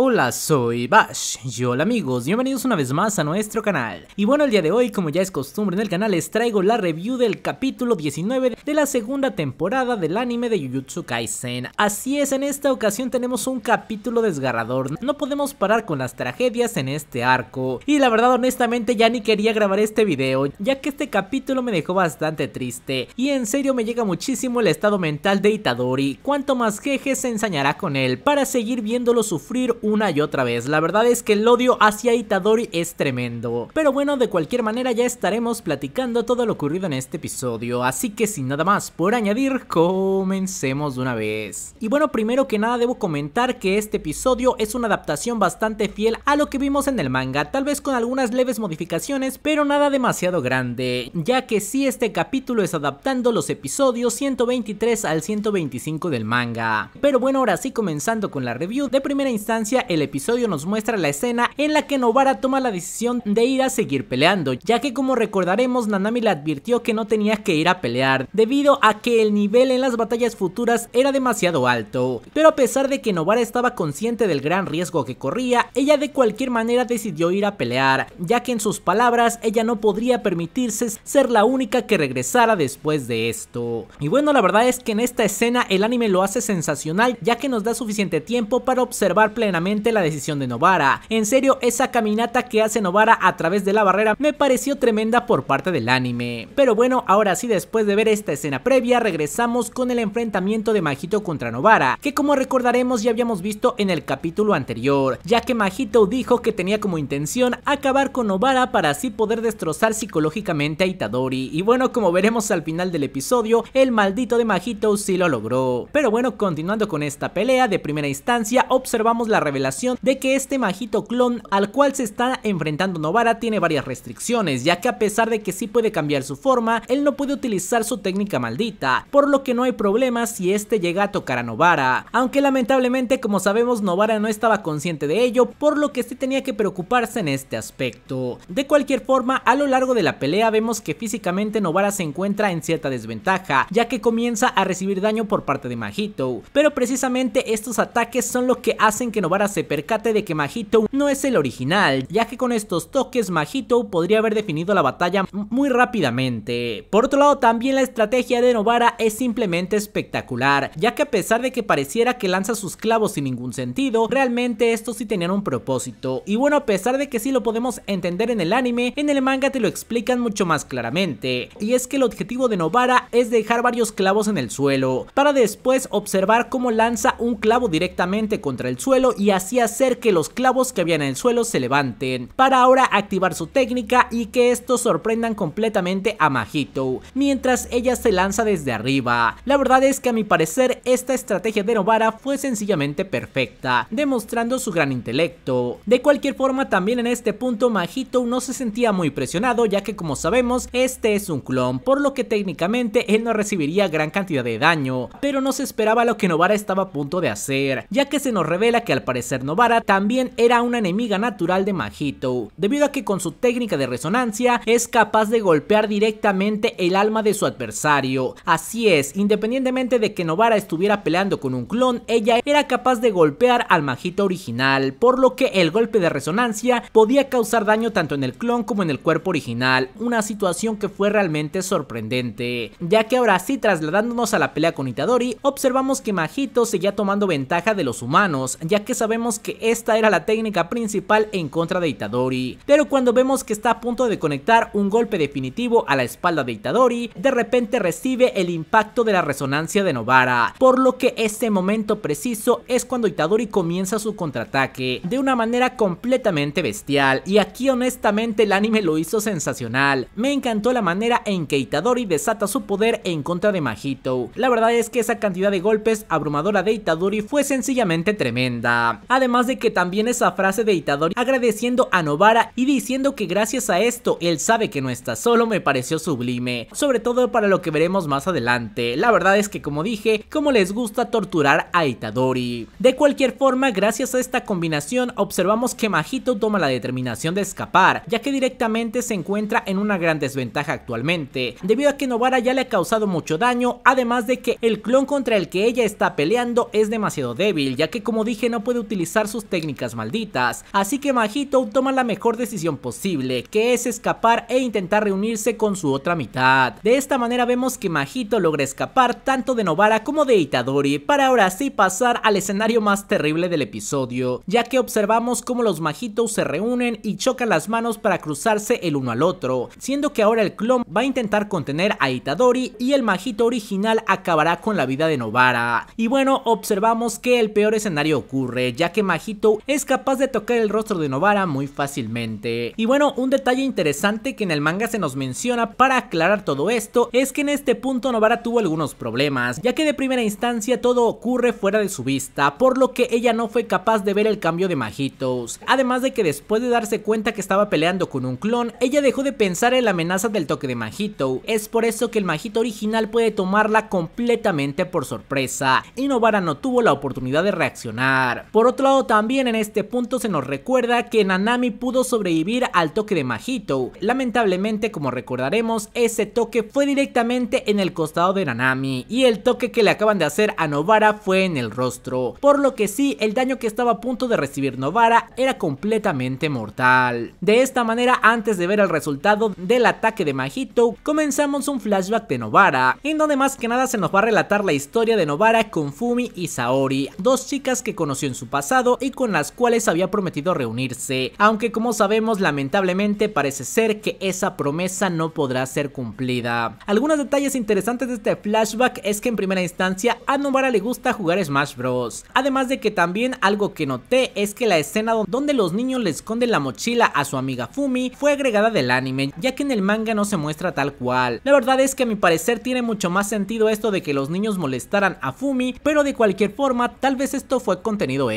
Hola, soy Bash y hola amigos, bienvenidos una vez más a nuestro canal. Y bueno, el día de hoy, como ya es costumbre en el canal, les traigo la review del capítulo 19 de la segunda temporada del anime de Jujutsu Kaisen. Así es, en esta ocasión tenemos un capítulo desgarrador, no podemos parar con las tragedias en este arco. Y la verdad, honestamente, ya ni quería grabar este video, ya que este capítulo me dejó bastante triste. Y en serio me llega muchísimo el estado mental de Itadori, cuanto más jeje se ensañará con él para seguir viéndolo sufrir una y otra vez. La verdad es que el odio hacia Itadori es tremendo. Pero bueno, de cualquier manera ya estaremos platicando todo lo ocurrido en este episodio. Así que sin nada más por añadir, comencemos de una vez. Y bueno, primero que nada debo comentar que este episodio es una adaptación bastante fiel a lo que vimos en el manga. Tal vez con algunas leves modificaciones, pero nada demasiado grande. Ya que sí este capítulo es adaptando los episodios 123 al 125 del manga. Pero bueno, ahora sí comenzando con la review. De primera instancia el episodio nos muestra la escena en la que Novara toma la decisión de ir a seguir peleando, ya que como recordaremos Nanami le advirtió que no tenía que ir a pelear, debido a que el nivel en las batallas futuras era demasiado alto. Pero a pesar de que Novara estaba consciente del gran riesgo que corría, ella de cualquier manera decidió ir a pelear, ya que en sus palabras ella no podría permitirse ser la única que regresara después de esto. Y bueno, la verdad es que en esta escena el anime lo hace sensacional, ya que nos da suficiente tiempo para observar plenamente la decisión de Novara. En serio, esa caminata que hace Novara a través de la barrera me pareció tremenda por parte del anime. Pero bueno, ahora sí después de ver esta escena previa, regresamos con el enfrentamiento de Majito contra Novara, que como recordaremos ya habíamos visto en el capítulo anterior, ya que Majito dijo que tenía como intención acabar con Novara para así poder destrozar psicológicamente a Itadori. Y bueno, como veremos al final del episodio, el maldito de Majito sí lo logró. Pero bueno, continuando con esta pelea, de primera instancia observamos la revelación de que este majito clon al cual se está enfrentando Novara tiene varias restricciones, ya que a pesar de que sí puede cambiar su forma, él no puede utilizar su técnica maldita, por lo que no hay problema si este llega a tocar a Novara, aunque lamentablemente como sabemos Novara no estaba consciente de ello, por lo que sí tenía que preocuparse en este aspecto. De cualquier forma, a lo largo de la pelea vemos que físicamente Novara se encuentra en cierta desventaja, ya que comienza a recibir daño por parte de Majito, pero precisamente estos ataques son lo que hacen que Novara se percate de que Majito no es el original, ya que con estos toques Majito podría haber definido la batalla muy rápidamente. Por otro lado, también la estrategia de Novara es simplemente espectacular, ya que a pesar de que pareciera que lanza sus clavos sin ningún sentido, realmente estos sí tenían un propósito. Y bueno, a pesar de que sí lo podemos entender en el anime, en el manga te lo explican mucho más claramente. Y es que el objetivo de Novara es dejar varios clavos en el suelo, para después observar cómo lanza un clavo directamente contra el suelo y así hacer que los clavos que habían en el suelo se levanten, para ahora activar su técnica y que estos sorprendan completamente a Majito, mientras ella se lanza desde arriba. La verdad es que a mi parecer esta estrategia de Novara fue sencillamente perfecta, demostrando su gran intelecto. De cualquier forma también en este punto Majito no se sentía muy presionado ya que como sabemos este es un clon, por lo que técnicamente él no recibiría gran cantidad de daño, pero no se esperaba lo que Novara estaba a punto de hacer, ya que se nos revela que al parecer ser Novara también era una enemiga natural de Majito, debido a que con su técnica de resonancia es capaz de golpear directamente el alma de su adversario. Así es, independientemente de que Novara estuviera peleando con un clon, ella era capaz de golpear al Majito original, por lo que el golpe de resonancia podía causar daño tanto en el clon como en el cuerpo original, una situación que fue realmente sorprendente, ya que ahora sí trasladándonos a la pelea con Itadori, observamos que Majito seguía tomando ventaja de los humanos, ya que sabemos que esta era la técnica principal en contra de Itadori, pero cuando vemos que está a punto de conectar un golpe definitivo a la espalda de Itadori, de repente recibe el impacto de la resonancia de Novara, por lo que este momento preciso es cuando Itadori comienza su contraataque de una manera completamente bestial, y aquí honestamente el anime lo hizo sensacional, me encantó la manera en que Itadori desata su poder en contra de Majito, la verdad es que esa cantidad de golpes abrumadora de Itadori fue sencillamente tremenda. Además de que también esa frase de Itadori agradeciendo a Novara y diciendo que gracias a esto él sabe que no está solo me pareció sublime, sobre todo para lo que veremos más adelante. La verdad es que como dije, como les gusta torturar a Itadori. De cualquier forma, gracias a esta combinación observamos que Majito toma la determinación de escapar, ya que directamente se encuentra en una gran desventaja actualmente, debido a que Novara ya le ha causado mucho daño, además de que el clon contra el que ella está peleando es demasiado débil, ya que como dije no puede utilizar sus técnicas malditas, así que Mahito toma la mejor decisión posible, que es escapar e intentar reunirse con su otra mitad. De esta manera vemos que Mahito logra escapar tanto de Novara como de Itadori, para ahora sí pasar al escenario más terrible del episodio, ya que observamos cómo los Mahitos se reúnen y chocan las manos para cruzarse el uno al otro, siendo que ahora el clon va a intentar contener a Itadori y el Mahito original acabará con la vida de Novara. Y bueno, observamos que el peor escenario ocurre, ya que Mahito es capaz de tocar el rostro de Novara muy fácilmente. Y bueno, un detalle interesante que en el manga se nos menciona para aclarar todo esto es que en este punto Novara tuvo algunos problemas, ya que de primera instancia todo ocurre fuera de su vista, por lo que ella no fue capaz de ver el cambio de Mahitos. Además de que después de darse cuenta que estaba peleando con un clon, ella dejó de pensar en la amenaza del toque de Mahito. Es por eso que el Mahito original puede tomarla completamente por sorpresa, y Novara no tuvo la oportunidad de reaccionar. Por otro lado, también en este punto se nos recuerda que Nanami pudo sobrevivir al toque de Mahito. Lamentablemente, como recordaremos, ese toque fue directamente en el costado de Nanami, y el toque que le acaban de hacer a Novara fue en el rostro, por lo que sí, el daño que estaba a punto de recibir Novara era completamente mortal. De esta manera, antes de ver el resultado del ataque de Mahito, comenzamos un flashback de Novara, en donde más que nada se nos va a relatar la historia de Novara con Fumi y Saori, dos chicas que conoció en su pasado y con las cuales había prometido reunirse, aunque como sabemos lamentablemente parece ser que esa promesa no podrá ser cumplida. Algunos detalles interesantes de este flashback es que en primera instancia a Novara le gusta jugar Smash Bros. Además de que también algo que noté es que la escena donde los niños le esconden la mochila a su amiga Fumi fue agregada del anime, ya que en el manga no se muestra tal cual. La verdad es que a mi parecer tiene mucho más sentido esto de que los niños molestaran a Fumi, pero de cualquier forma tal vez esto fue contenido.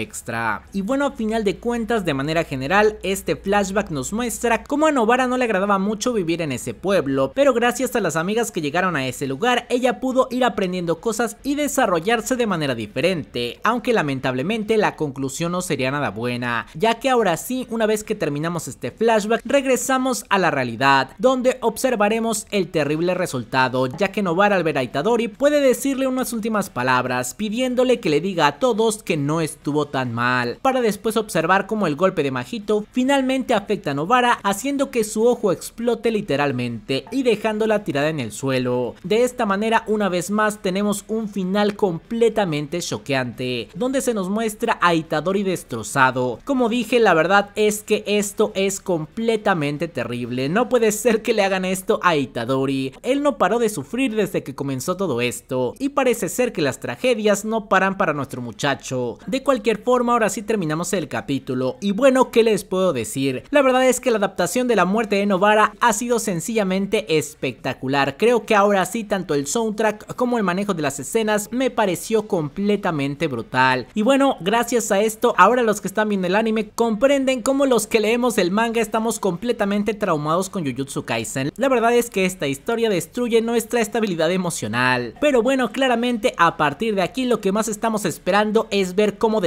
Y bueno, a final de cuentas, de manera general, este flashback nos muestra cómo a Novara no le agradaba mucho vivir en ese pueblo, pero gracias a las amigas que llegaron a ese lugar, ella pudo ir aprendiendo cosas y desarrollarse de manera diferente, aunque lamentablemente la conclusión no sería nada buena, ya que ahora sí, una vez que terminamos este flashback, regresamos a la realidad, donde observaremos el terrible resultado, ya que Novara al ver a Itadori puede decirle unas últimas palabras, pidiéndole que le diga a todos que no estuvo tan mal, para después observar cómo el golpe de Majito finalmente afecta a Novara, haciendo que su ojo explote literalmente y dejándola tirada en el suelo. De esta manera, una vez más, tenemos un final completamente choqueante, donde se nos muestra a Itadori destrozado. Como dije, la verdad es que esto es completamente terrible, no puede ser que le hagan esto a Itadori, él no paró de sufrir desde que comenzó todo esto, y parece ser que las tragedias no paran para nuestro muchacho. De cualquier forma, ahora sí terminamos el capítulo, y bueno, ¿qué les puedo decir? La verdad es que la adaptación de la muerte de Novara ha sido sencillamente espectacular, creo que ahora sí tanto el soundtrack como el manejo de las escenas me pareció completamente brutal. Y bueno, gracias a esto, ahora los que están viendo el anime comprenden cómo los que leemos el manga estamos completamente traumados con Jujutsu Kaisen. La verdad es que esta historia destruye nuestra estabilidad emocional. Pero bueno, claramente a partir de aquí lo que más estamos esperando es ver cómo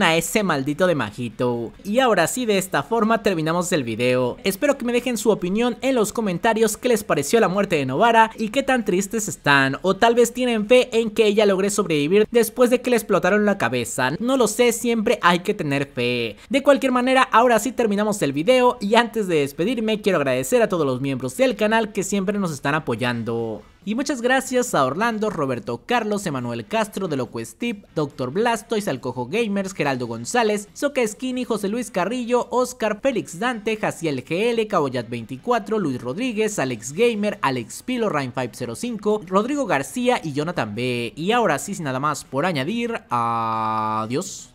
a ese maldito de Majito. Y ahora sí, de esta forma terminamos el video. Espero que me dejen su opinión en los comentarios qué les pareció la muerte de Novara y qué tan tristes están. O tal vez tienen fe en que ella logre sobrevivir después de que le explotaron la cabeza. No lo sé, siempre hay que tener fe. De cualquier manera, ahora sí terminamos el video y antes de despedirme quiero agradecer a todos los miembros del canal que siempre nos están apoyando. Y muchas gracias a Orlando, Roberto Carlos, Emanuel Castro, de Loco Steve, Dr. Blastoise, Alcojo Gamers, Geraldo González, Soca Skinny, José Luis Carrillo, Oscar, Félix Dante, Jaciel GL, Caboyat 24, Luis Rodríguez, Alex Gamer, Alex Pilo, Ryan 505, Rodrigo García y Jonathan B. Y ahora sí, sin nada más por añadir, adiós.